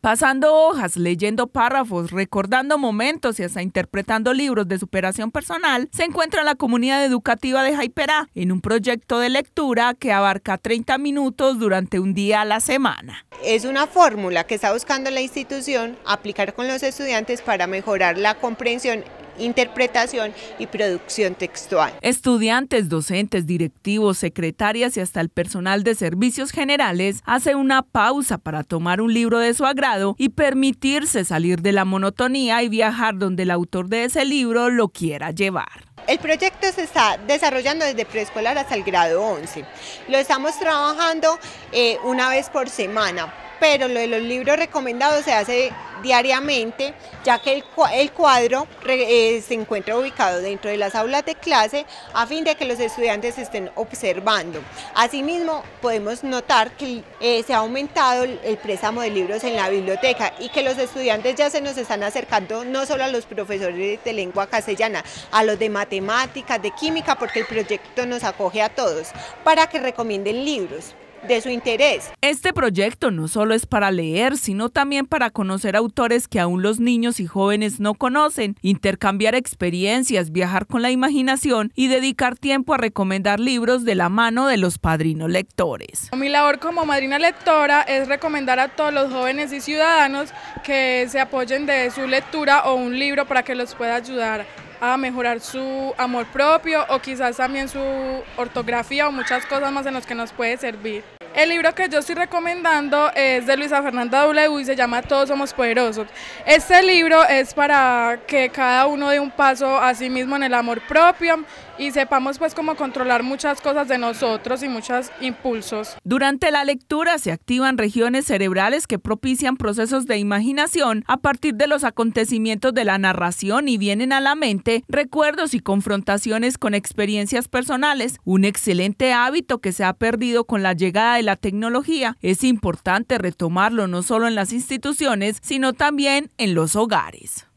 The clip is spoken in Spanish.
Pasando hojas, leyendo párrafos, recordando momentos y hasta interpretando libros de superación personal, se encuentra la comunidad educativa de Jaiperá en un proyecto de lectura que abarca 30 minutos durante un día a la semana. Es una fórmula que está buscando la institución aplicar con los estudiantes para mejorar la comprensión interpretación y producción textual. Estudiantes, docentes, directivos, secretarias y hasta el personal de servicios generales hace una pausa para tomar un libro de su agrado y permitirse salir de la monotonía y viajar donde el autor de ese libro lo quiera llevar. El proyecto se está desarrollando desde preescolar hasta el grado 11. Lo estamos trabajando eh, una vez por semana pero lo de los libros recomendados se hace diariamente, ya que el, cuadro eh, se encuentra ubicado dentro de las aulas de clase a fin de que los estudiantes estén observando. Asimismo, podemos notar que eh, se ha aumentado el préstamo de libros en la biblioteca y que los estudiantes ya se nos están acercando no solo a los profesores de lengua castellana, a los de matemáticas, de química, porque el proyecto nos acoge a todos, para que recomienden libros de su interés. Este proyecto no solo es para leer, sino también para conocer autores que aún los niños y jóvenes no conocen, intercambiar experiencias, viajar con la imaginación y dedicar tiempo a recomendar libros de la mano de los padrinos lectores. Mi labor como madrina lectora es recomendar a todos los jóvenes y ciudadanos que se apoyen de su lectura o un libro para que los pueda ayudar a mejorar su amor propio o quizás también su ortografía o muchas cosas más en las que nos puede servir. El libro que yo estoy recomendando es de Luisa Fernanda W y se llama Todos somos poderosos. Este libro es para que cada uno dé un paso a sí mismo en el amor propio y sepamos pues cómo controlar muchas cosas de nosotros y muchos impulsos. Durante la lectura se activan regiones cerebrales que propician procesos de imaginación a partir de los acontecimientos de la narración y vienen a la mente recuerdos y confrontaciones con experiencias personales, un excelente hábito que se ha perdido con la llegada la tecnología. Es importante retomarlo no solo en las instituciones, sino también en los hogares.